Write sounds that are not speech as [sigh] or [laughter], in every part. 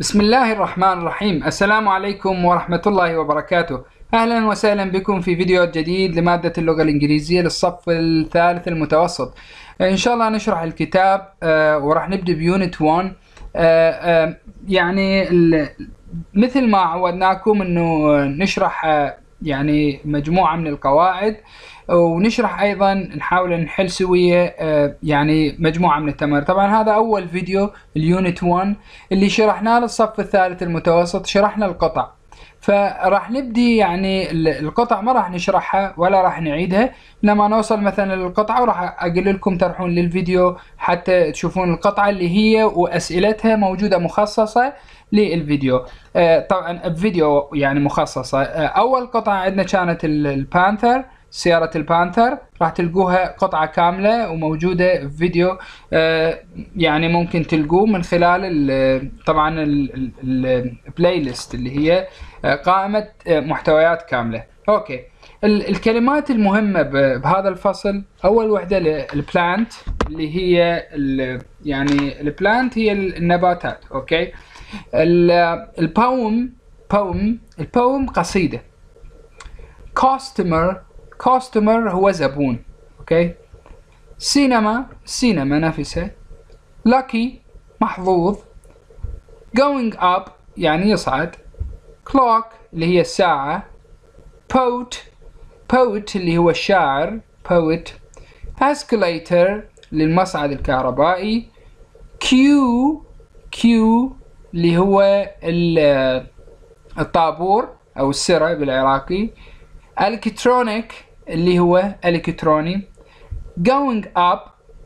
بسم الله الرحمن الرحيم السلام عليكم ورحمة الله وبركاته أهلا وسهلا بكم في فيديو جديد لمادة اللغة الإنجليزية للصف الثالث المتوسط إن شاء الله نشرح الكتاب وراح نبدأ بيونت 1 آه، آه، يعني مثل ما عودناكم انه نشرح يعني مجموعة من القواعد ونشرح أيضا نحاول نحل سوية آه، يعني مجموعة من التمارين. طبعا هذا أول فيديو ال unit 1 اللي شرحناه للصف الثالث المتوسط شرحنا القطع. فراح نبدي يعني ال- القطع ما راح نشرحها ولا راح نعيدها. لما نوصل مثلا للقطعة وراح أقول لكم تروحون للفيديو حتى تشوفون القطعة اللي هي وأسئلتها موجودة مخصصة للفيديو. آه، طبعا فيديو يعني مخصصة. آه، أول قطعة عندنا كانت ال- ال panther. سيارة ال panther راح تلقوها قطعة كاملة وموجودة في فيديو آه، يعني ممكن تلقوه من خلال ال- طبعا ال playlist اللي هي آه، قائمة آه، محتويات كاملة. okay. ال- الكلمات المهمة بهذا الفصل أول وحدة ال plant اللي هي يعني ال plant هي النباتات. okay. ال poem poem ال poem قصيدة. customer كاستمر هو زبون أوكي؟ سينما سينما نفسها lucky محظوظ. going up يعني يصعد. clock اللي هي الساعة. poet poet اللي هو الشاعر poet. escalator للمصعد الكهربائي. Q Q اللي هو ال- الطابور أو السرة بالعراقي. الكترونيك اللي هو الكتروني going up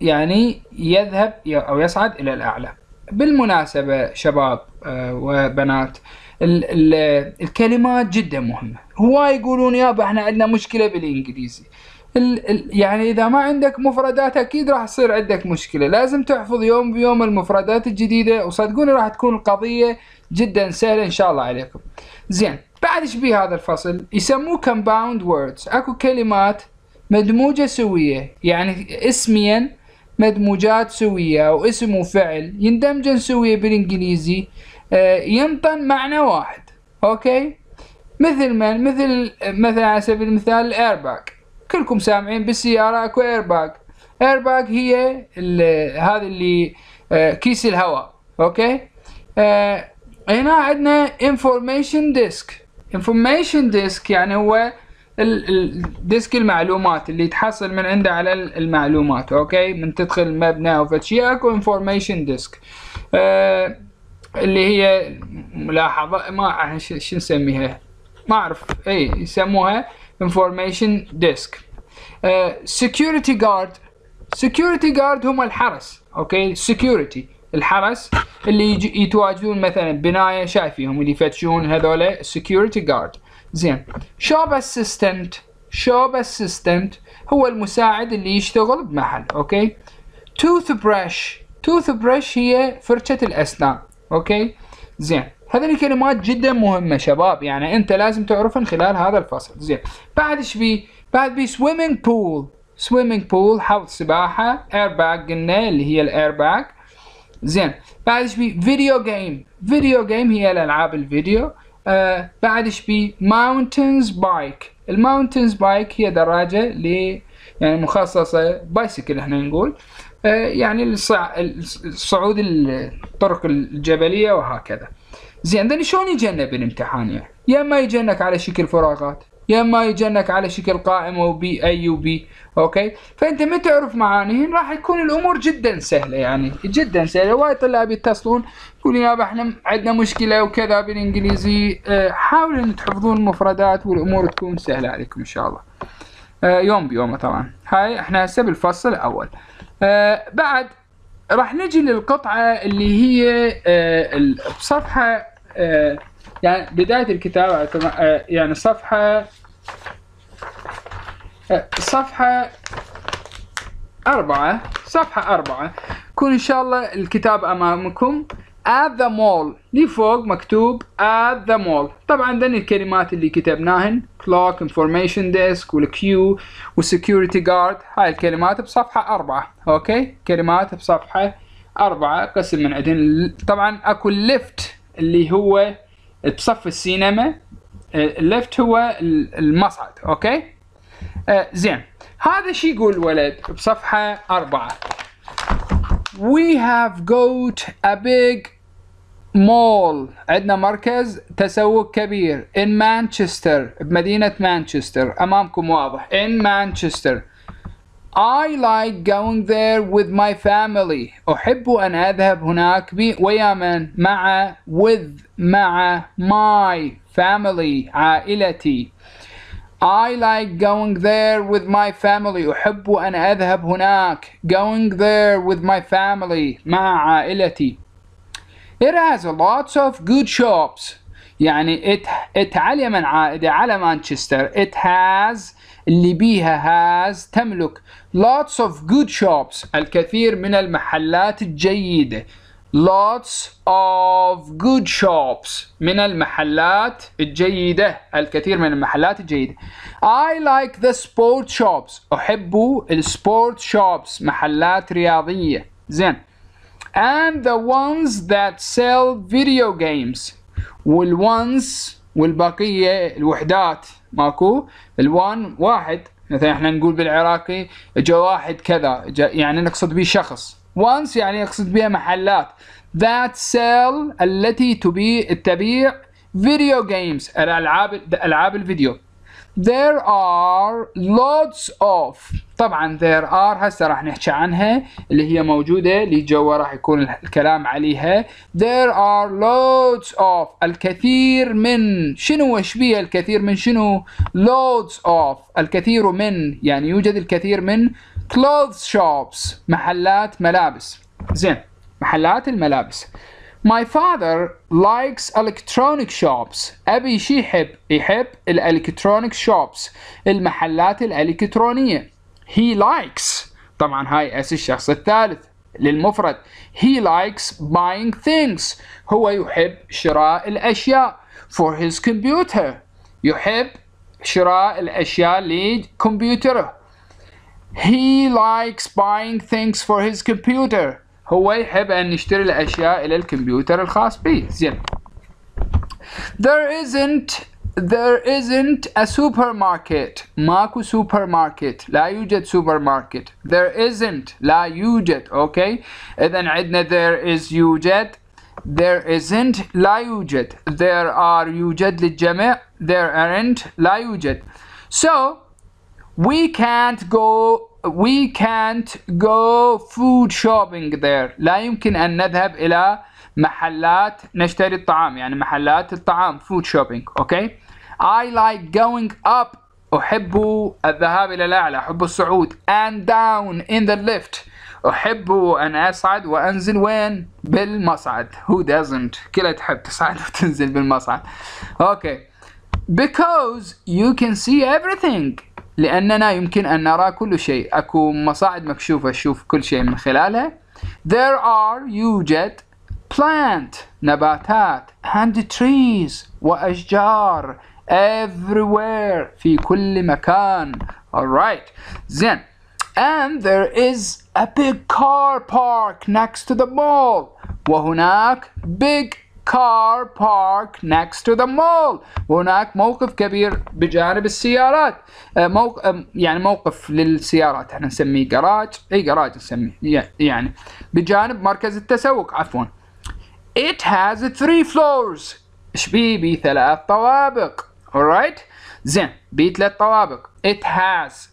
يعني يذهب أو يصعد إلى الأعلى. بالمناسبة شباب آه، وبنات ال ال الكلمات جدا مهمة. هو يقولون يابا إحنا عندنا مشكلة بالإنجليزي. ال ال يعني إذا ما عندك مفردات أكيد راح يصير عندك مشكلة. لازم تحفظ يوم بيوم المفردات الجديدة وصدقوني راح تكون القضية جدا سهلة إن شاء الله عليكم. زين بعد إيش بيه هذا الفصل؟ يسموه compound words. اكو كلمات مدموجة سوية. يعني اسميا مدموجات سوية أو اسم وفعل يندمجن سوية بالإنجليزي. آه، ينطن معنى واحد. okay؟ مثل من؟ مثل مثلا على سبيل المثال الايرباك كلكم سامعين بالسيارة أكو airbag airbag هي هذا اللي آه، كيس الهواء. okay؟ آه، هنا عندنا information desk information desk يعني هو ال- ال- desk المعلومات اللي تحصل من عنده على ال- المعلومات okay؟ من تدخل المبنى أو فشي أكو information desk اللي هي ملاحظة ما شو نسميها. ما أعرف. إي يسموها information desk security guard security guard هم الحرس okay؟ security الحرس اللي يتواجدون مثلا بناية شايفيهم اللي يفتشون هذول security guard زين. shop assistant shop assistant هو المساعد اللي يشتغل بمحل okay؟ toothbrush toothbrush هي فرشة الأسنان okay؟ زين. هذه الكلمات جدا مهمة شباب يعني أنت لازم تعرفها خلال هذا الفصل. زين. بعد إيش بي؟ بعد بي swimming pool swimming pool حوض سباحة air bag قلنا اللي هي ال air bag زين بعد إيش بي video game video game هي الألعاب الفيديو. آه بعد إيش بي mountains bike ال mountains bike هي دراجة ل يعني مخصصة bicycle إحنا نقول. آه يعني الصع... الصعود الطرق الجبلية وهكذا. زين ذني شلون يجينا بالامتحان يعني؟ يا اما يجينك على شكل فراغات. يا اما يجينك على شكل قائمة وبي A و B okay؟ فأنت ما تعرف معانيهن راح يكون الأمور جدا سهلة يعني جدا سهلة. وايد طلاب يتصلون يقولون يابا إحنا عندنا مشكلة وكذا بالإنجليزي. آه، حاولوا إن تحفظون المفردات والأمور تكون سهلة عليكم إن شاء الله. آه، يوم بيومه طبعا. هاي إحنا هسه بالفصل الأول. آه، بعد راح نجي للقطعة اللي هي آه، يعني بداية الكتاب آه، يعني صفحة آه، صفحة أربعة صفحة أربعة. يكون إن شاء الله الكتاب أمامكم. At the mall. لي فوق مكتوب at the mall. طبعا ذني الكلمات اللي كتبناهن. Clock information desk والكيو وال security guard. هاي الكلمات بصفحة أربعة. okay؟ كلمات بصفحة أربعة. قسم من عندهن طبعا أكو ال lift اللي هو بصف السينما ال lift هو المصعد okay؟ آه زين. هذا شي يقول الولد بصفحة أربعة. We have got a big mall عندنا مركز تسوق كبير. In Manchester. بمدينة مانشستر. أمامكم واضح. In Manchester. I like going there with my family أحب أن أذهب هناك بي ويا من مع with مع my family عائلتي I like going there with my family أحب أن أذهب هناك going there with my family مع عائلتي It has lots of good shops يعني it, it على من عائدة على مانشستر it has اللي بيها has تملك. Lots of good shops. الكثير من المحلات الجيدة. Lots of good shops. من المحلات الجيدة. الكثير من المحلات الجيدة. I like the sport shops. أحب السبورت shops. محلات رياضية. زين. And the ones that sell video games. والones والبقية الوحدات ماكو؟ الوان واحد. مثلا إحنا نقول بالعراقي جا واحد كذا جا يعني نقصد به شخص. once يعني يقصد بها محلات. that sell التي تبيع تبيع video games الالعاب العاب الفيديو. There are lots of طبعا there are هسه راح نحكي عنها اللي هي موجودة اللي جوا راح يكون الكلام عليها. There are lots of الكثير من شنو وش بيه الكثير من شنو؟ Lots of الكثير من يعني يوجد الكثير من clothes shops محلات ملابس. زين محلات الملابس. My father likes electronic shops. أبي شي يحب يحب الالكترونيك shops المحلات الإلكترونية. He likes طبعا هاي اس الشخص الثالث للمفرد. He likes buying things. هو يحب شراء الأشياء for his computer. يحب شراء الأشياء لكمبيوتره. He likes buying things for his computer. هو يحب أن يشتري الأشياء إلى الكمبيوتر الخاص به زين there isn't there isn't a supermarket ماكو supermarket لا يوجد supermarket there isn't لا يوجد أوكي اذا عندنا there is يوجد there isn't لا يوجد there are يوجد للجمع there aren't لا يوجد so we can't go we can't go food shopping there. لا يمكن أن نذهب إلى محلات نشتري الطعام يعني محلات الطعام food shopping أوكي I like going up أحب الذهاب إلى الأعلى أحب الصعود and down in the lift أحب أن أصعد وأنزل وين؟ بالمصعد. Who doesn't كلها تحب تصعد وتنزل بالمصعد. أوكي because you can see everything. لأننا يمكن أن نرى كل شيء. أكو مصاعد مكشوفة نشوف كل شيء من خلالها there are يوجد plant نباتات and trees وأشجار everywhere في كل مكان. Alright زين and there is a big car park next to the mall. وهناك big car park next to the mall. وهناك موقف كبير بجانب السيارات. موقف يعني موقف للسيارات إحنا نسميه جراج أي جراج نسميه. يعني بجانب مركز التسوق عفوا. It has three floors. إيش بيه ثلاث طوابق. Alright. زين بيه ثلاث طوابق. It has.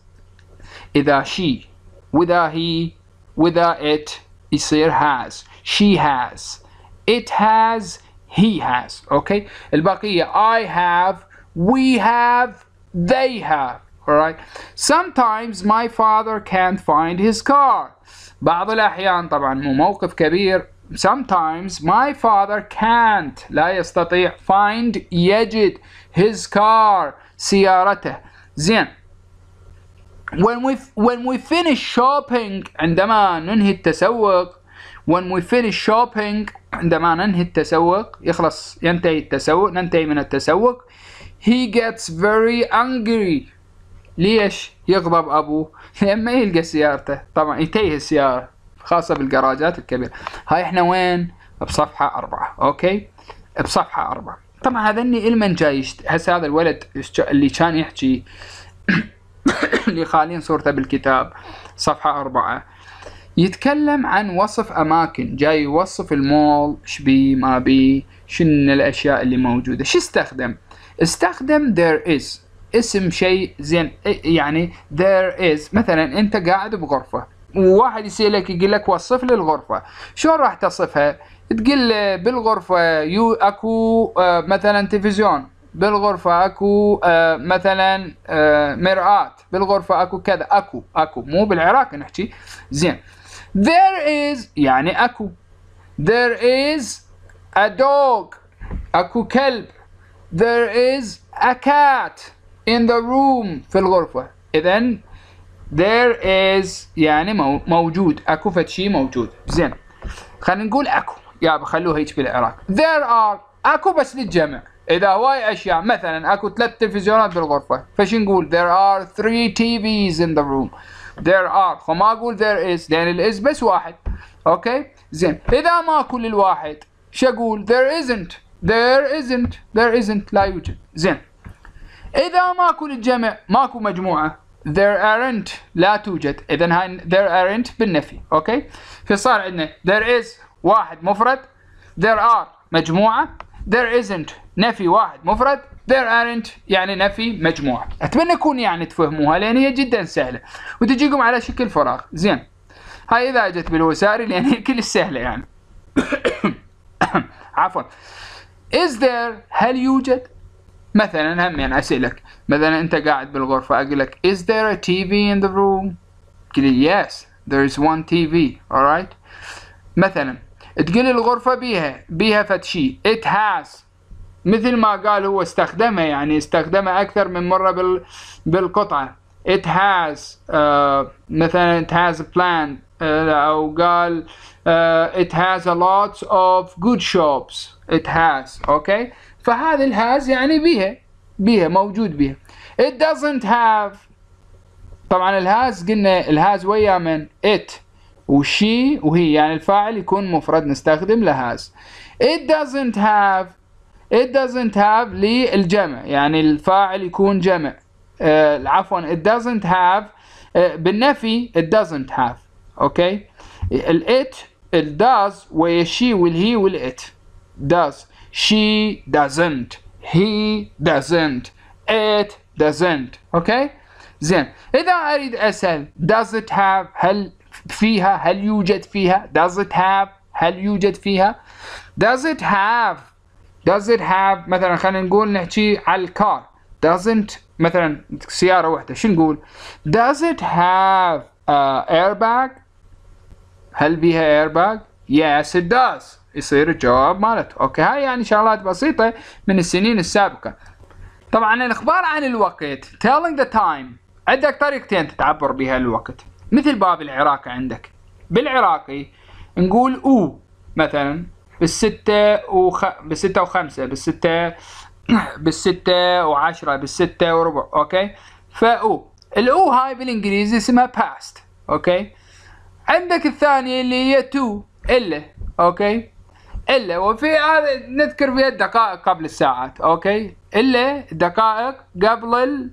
إذا she وإذا he وإذا it يصير has. She has. it has he has okay البقية I have we have they have alright sometimes my father can't find his car بعض الأحيان طبعا مو موقف كبير sometimes my father can't لا يستطيع find يجد his car سيارته زين when we when we finish shopping عندما ننهي التسوق when we finish shopping عندما ننهي التسوق يخلص ينتهي التسوق ننتهي من التسوق. He gets very angry. ليش؟ يغضب أبوه. [laughs] لما يلقى سيارته. طبعا يتيه السيارة خاصة بالجراجات الكبيرة. هاي إحنا وين؟ بصفحة أربعة okay؟ بصفحة أربعة. طبعا هذا إني إلمن جاي هسه هذا الولد اللي كان يحكي [coughs] اللي خالين صورته بالكتاب. صفحة أربعة. يتكلم عن وصف أماكن. جاي يوصف المول شبي ما بي شنو الأشياء اللي موجودة. شو استخدم؟ استخدم there is. اسم شيء زين. يعني there is. مثلا أنت قاعد بغرفة. وواحد يسألك يقول لك وصف لي الغرفة. شلون راح تصفها؟ تقول بالغرفة يو أكو آه مثلا تلفزيون. بالغرفة أكو آه مثلا آه مرآة. بالغرفة أكو كذا. أكو أكو. مو بالعراق نحكي. زين. There is يعني أكو. There is a dog. أكو كلب. There is a cat in the room في الغرفة. اذا there is يعني موجود. أكو فد شيء موجود. زين. خلينا نقول أكو. يا خلوها هيك بالعراق. There are أكو بس للجمع. إذا هواي أشياء مثلا أكو ثلاث تلفزيونات بالغرفة. فش نقول there are three TVs in the room. There are. فما أقول there is. لأن ال is بس واحد. okay؟ زين. إذا ماكو للواحد شو أقول there isn't. There isn't. There isn't. لا يوجد. زين. إذا ماكو للجمع ماكو مجموعة. There aren't. لا توجد. اذا هاي there aren't بالنفي. أوكي؟ فصار عندنا there is واحد مفرد. There are مجموعة. There isn't نفي واحد مفرد. There aren't يعني نفي مجموعة. أتمنى يكون يعني تفهموها لأن هي جدا سهلة. وتجيكم على شكل فراغ. زين. هاي إذا أجت بالوساري لأن هي كل سهلة يعني. [coughs] عفوا. Is there هل يوجد؟ مثلا هم يعني أسألك مثلا أنت قاعد بالغرفة أقول لك is there a TV in the room? تقول yes there is one TV alright مثلا تقول الغرفة بيها بيها فد شي it has. مثل ما قال هو استخدمها يعني استخدمها أكثر من مرة بال بالقطعة. It has uh, مثلا it has a plan uh, أو قال uh, it has a lot of good shops. It has okay فهذا الهاز يعني بيها بيها موجود بيها. It doesn't have. طبعا الهاز قلنا الهاز ويا من it. وشي وهي يعني الفاعل يكون مفرد نستخدم لهاز it doesn't have it doesn't have للجمع يعني الفاعل يكون جمع. آه عفوا it doesn't have آه بالنفي it doesn't have okay؟ ال it ال does she وال he وال it. Does she doesn't he doesn't it doesn't okay؟ زين. إذا أريد أسأل does it have هل فيها؟ هل يوجد فيها؟ Does it have هل يوجد فيها؟ Does it have does it have مثلا خلينا نقول نحكي على ال car. Doesn't مثلا سيارة واحدة. شو نقول؟ Does it have uh, airbag هل بيها airbag yes it does. يصير الجواب مالته. أوكي هاي يعني شغلات بسيطة من السنين السابقة. طبعا الأخبار عن الوقت. Telling the time. عندك طريقتين تتعبر بها الوقت. مثل باب العراقي عندك. بالعراقي نقول أو مثلا بالستة وخ... بالستة وخمسة بالستة [clears throat] بالستة وعشرة بالستة وربع okay؟ فأو. الأو هاي بالإنجليزي اسمها past okay؟ عندك الثانية اللي هي to الا okay؟ الا وفي هذا نذكر فيها الدقائق قبل الساعات أوكي؟ الا دقائق قبل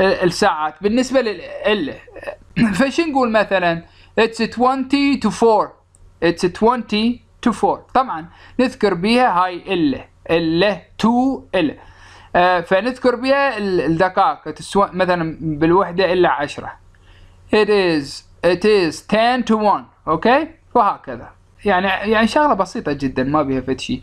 الساعات. بالنسبة لل [laughs] فش نقول مثلا it's 20 to 4 it's 20 to 4 طبعا نذكر بها هاي إلا إلا to إلا آه فنذكر بها الدقائق. مثلا بالوحدة إلا 10 it is it is 10 to 1 okay وهكذا. يعني يعني شغلة بسيطة جدا ما بيها فد شيء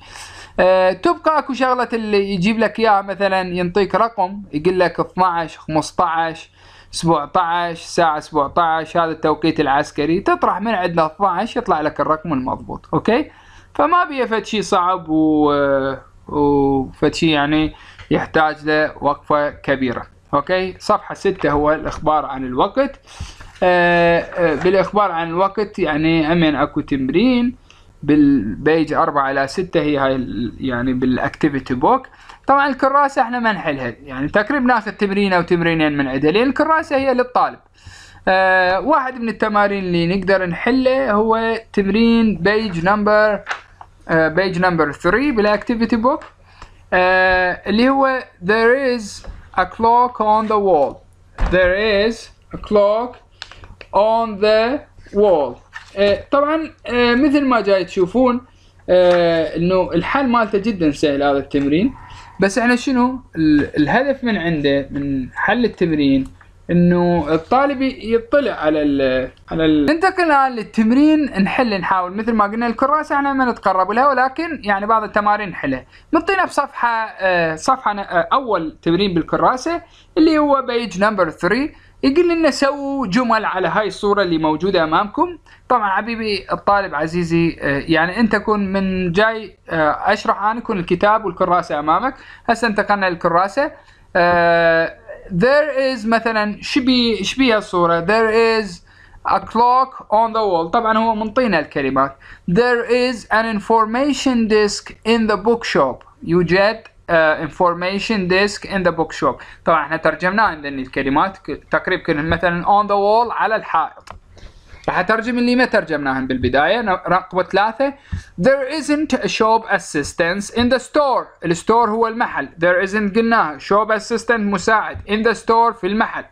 أه تبقى أكو شغلة اللي يجيب لك إياها مثلا ينطيك رقم يقول لك 12 15 17 ساعة 17 هذا التوقيت العسكري. تطرح من عندنا 12 يطلع لك الرقم المضبوط okay؟ فما بيه فد شيء صعب و وفد شيء يعني يحتاج له وقفة كبيرة okay؟ صفحة 6 هو الإخبار عن الوقت. آه آه بالإخبار عن الوقت يعني امين أكو تمرين. بال page أربعة إلى ستة هي هاي يعني بال activity book طبعا الكراسة إحنا ما نحلها. يعني تقريبا ناخذ تمرين أو تمرينين من عندها لأن الكراسة هي للطالب. آه واحد من التمارين اللي نقدر نحله هو تمرين page number page number 3 بال activity book اللي هو there is a clock on the wall. there is a clock on the wall. آه، طبعا آه، مثل ما جاي تشوفون آه، إنه الحل مالته جدا سهل هذا التمرين. بس إحنا شنو ال- الهدف من عنده من حل التمرين إنه الطالب يطلع على ال على ال ننتقل الان للتمرين نحل نحاول. مثل ما قلنا الكراسة إحنا ما نتقرب لها ولكن يعني بعض التمارين نحلها. مطينا بصفحة آه، صفحة آه، أول تمرين بالكراسة اللي هو page number 3 يقول لنا سووا جمل على هاي الصورة اللي موجودة أمامكم. طبعا حبيبي الطالب عزيزي آه، يعني أنت كن من جاي آه، أشرح أنا يكون الكتاب والكراسة أمامك. هسه انتقلنا للكراسة. آه، there is مثلا شبي شبيها الصورة؟ there is a clock on the wall. طبعا هو منطينا الكلمات. there is an information disk in the bookshop. يوجد uh, information disk in the bookshop. طبعا إحنا ترجمناها عندنا الكلمات تقريبا مثلا on the wall على الحائط. راح اترجم اللي ما ترجمناهن بالبداية رقم ثلاثة. There isn't a shop assistance in the store. الستور هو المحل. There isn't قلناها. Shop assistant مساعد. In the store في المحل.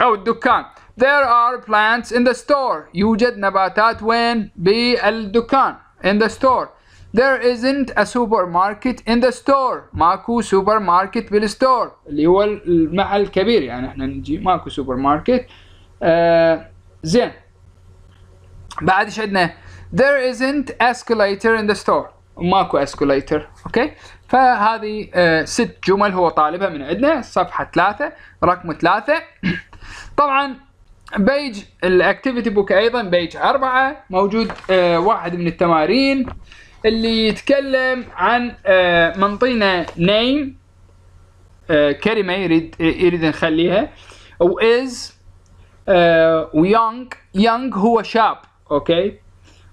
أو الدكان. There are plants in the store. يوجد نباتات وين؟ بالدكان. In the store. There isn't a supermarket in the store. ماكو سوبر ماركت بال store. اللي هو المحل الكبير. يعني إحنا نجي ماكو سوبر ماركت آه زين. بعد إيش عندنا there isn't escalator in the store. ماكو escalator okay؟ فهذه آه ست جمل هو طالبها من عندنا. صفحة ثلاثة رقم ثلاثة. [coughs] طبعا page ال activity book أيضا page أربعة. موجود آه واحد من التمارين. اللي يتكلم عن آه منطينا name كلمة يريد يريد نخليها. و is و young young هو شاب okay؟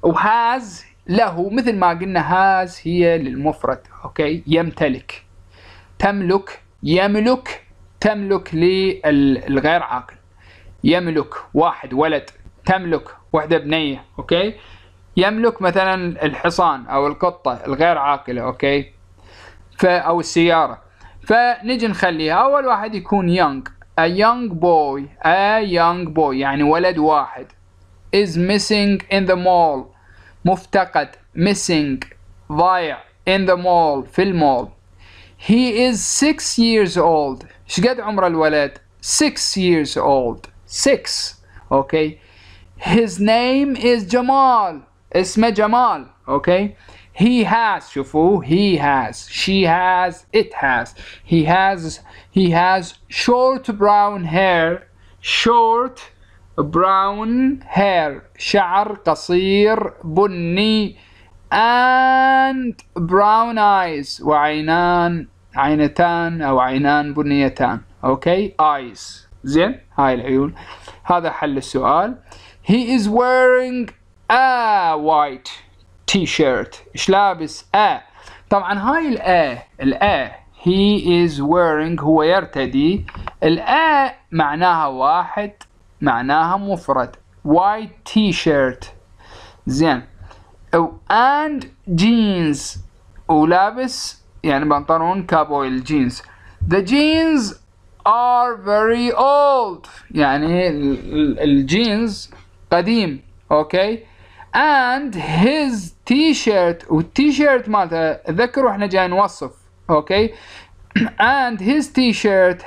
و has له مثل ما قلنا has هي للمفرد okay؟ يمتلك. تملك يملك تملك للغير عاقل. يملك واحد ولد تملك وحدة بنية okay؟ يملك مثلا الحصان أو القطة الغير عاقلة okay؟ ف أو السيارة. فنجي نخليها. أول واحد يكون young a young boy a young boy يعني ولد واحد. is missing in the mall مفتقد missing ضايع in the mall في المول he is six years old ايش قد عمر الولد six years old six okay his name is جمال اسمه جمال okay he has شوفوا he has she has it has he has he has short brown hair short brown hair شعر قصير بني and brown eyes وعينان عينتان أو عينان بنيتان. أوكي eyes. زين؟ هاي العيون. هذا حل السؤال. He is wearing a white t-shirt. إيش لابس؟ A. طبعا هاي الأ الأ he is wearing هو يرتدي. ال a معناها واحد. معناها مفرد. white t-shirt زين. أو and jeans. ولابس يعني بنطلون كابوي الجينز the jeans are very old. يعني ال- ال- الجينز قديم. okay؟ and his t-shirt والتيشيرت مالته ذكروا إحنا جاي نوصف. أوكي؟ [clears throat] and his t-shirt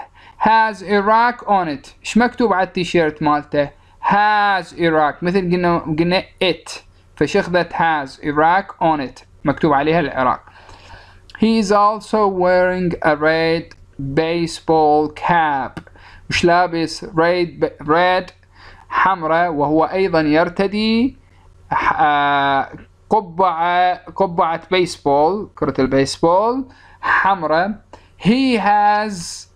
has Iraq on it. إيش مكتوب على التيشيرت مالته؟ has Iraq. مثل قلنا قلنا it. فش اخذت has Iraq on it. مكتوب عليها العراق. He is also wearing a red baseball cap. وش لابس red red حمراء وهو أيضا يرتدي ح- آه، قبعة قبعة بيسبول كرة البيسبول حمراء. He has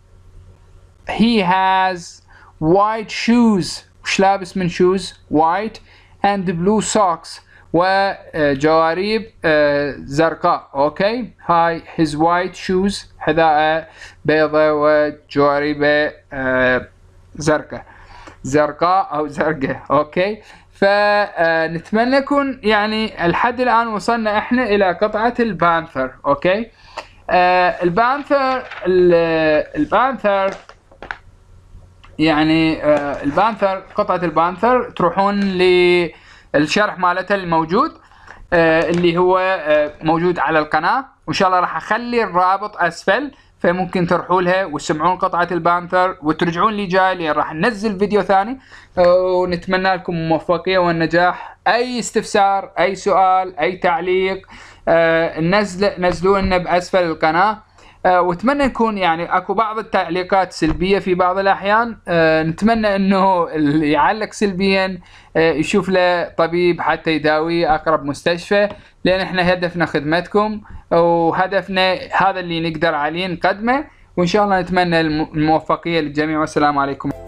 he has white shoes. وش لابس من shoes? White and blue socks. وجواريب آه، زرقاء. okay هاي his white shoes. حذاء بيضة وجواريب آه، زرقاء. زرقاء أو زرقاء. okay فنتمنى يكون يعني لحد الآن وصلنا إحنا إلى قطعة البانثر. أوكي آه البانثر البانثر يعني آه البانثر قطعة البانثر تروحون للشرح مالتها الموجود آه اللي هو آه موجود على القناة وإن شاء الله راح أخلي الرابط أسفل فممكن تروحوا لها وتسمعون قطعة ال panther وترجعون لي جاي لأن راح ننزل فيديو ثاني ونتمنى لكم الموفقية والنجاح. أي استفسار أي سؤال أي تعليق نزل نزلوا لنا بأسفل القناة. آه واتمنى يكون يعني اكو بعض التعليقات سلبية في بعض الأحيان. آه نتمنى إنه اللي يعلق سلبيا آه يشوف له طبيب حتى يداويه أقرب مستشفى لأن إحنا هدفنا خدمتكم وهدفنا هذا اللي نقدر عليه نقدمه وإن شاء الله نتمنى الموفقيه للجميع والسلام عليكم.